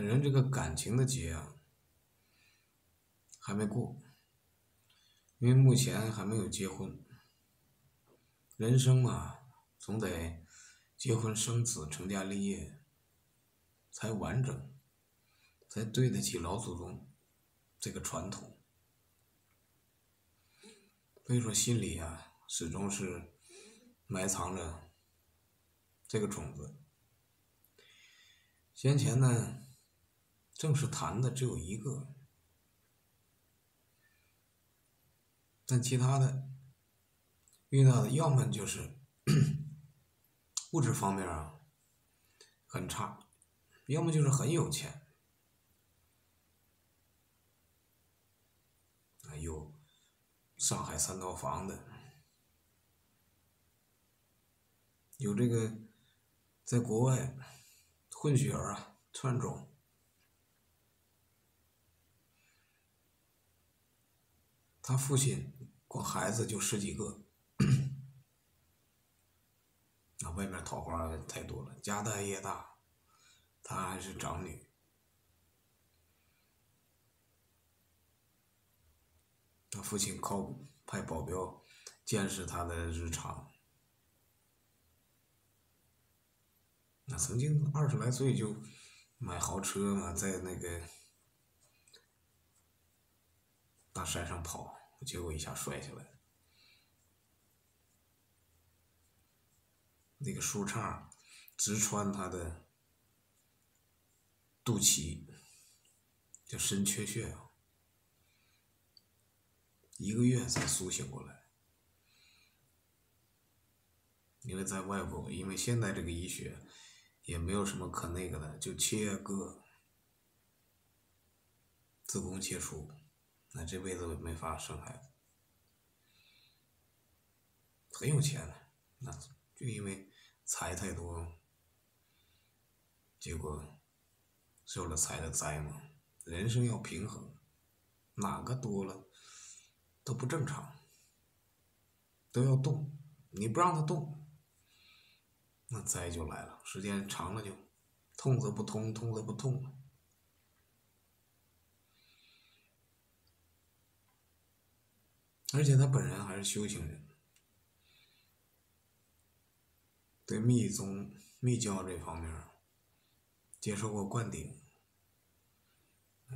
本人这个感情的劫啊，还没过，因为目前还没有结婚。人生嘛，总得结婚生子、成家立业，才完整，才对得起老祖宗这个传统。所以说，心里啊，始终是埋藏着这个种子。先前呢，正式谈的只有一个，但其他的。遇到的要么就是 物质方面啊很差，要么就是很有钱，啊有上海三套房的，有这个在国外混血儿啊串种，他父亲光孩子就十几个。那外面桃花太多了，家大业大，他还是长女。他父亲靠派保镖监视他的日常。那曾经二十来岁就买豪车嘛，在那个大山上跑，结果一下摔下来。那个树杈直穿他的肚脐，叫肾缺血啊，一个月才苏醒过来。因为在外国，因为现在这个医学也没有什么可那个的，就切割子宫切除，那这辈子没法生孩子，很有钱的，那就因为。财太多，结果受了财的灾嘛。人生要平衡，哪个多了都不正常，都要动。你不让他动，那灾就来了。时间长了就痛则不通，通则不痛了。而且他本人还是修行人。对密宗、密教这方面接受过灌顶，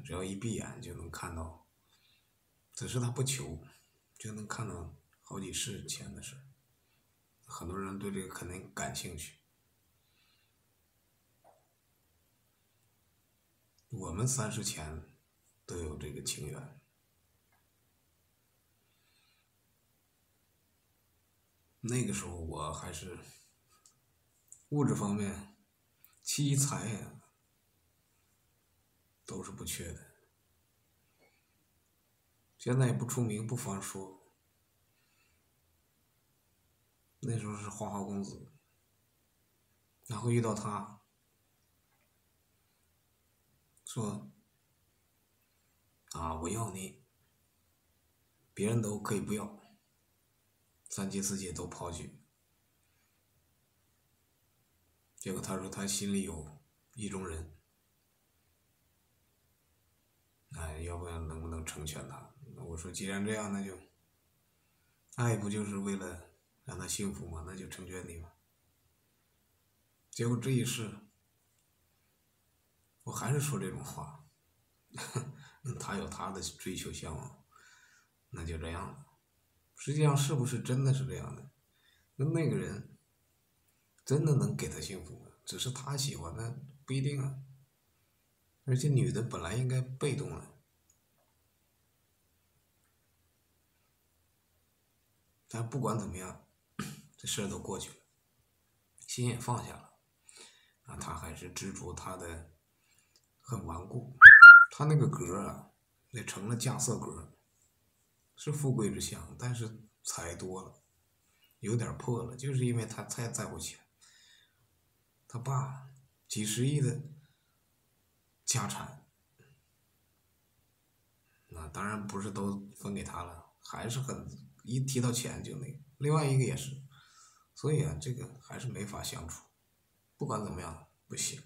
只要一闭眼就能看到，只是他不求，就能看到好几世前的事很多人对这个肯定感兴趣。我们三世前都有这个情缘，那个时候我还是。物质方面，七财呀，都是不缺的。现在也不出名，不方说。那时候是花花公子，然后遇到他，说：“啊，我要你，别人都可以不要，三界四界都抛弃。”结果他说他心里有意中人，哎，要不然能不能成全他？我说既然这样，那就爱不就是为了让他幸福吗？那就成全你吧。结果这一世，我还是说这种话，他有他的追求向往，那就这样了。实际上是不是真的是这样的？那那个人。真的能给他幸福？只是他喜欢，那不一定啊。而且女的本来应该被动了，但不管怎么样，这事儿都过去了，心也放下了，啊，他还是执着他的，很顽固。他那个格啊，也成了架色格，是富贵之相，但是财多了，有点破了，就是因为他太在乎钱。他爸几十亿的家产，那当然不是都分给他了，还是很一提到钱就那。另外一个也是，所以啊，这个还是没法相处，不管怎么样不行。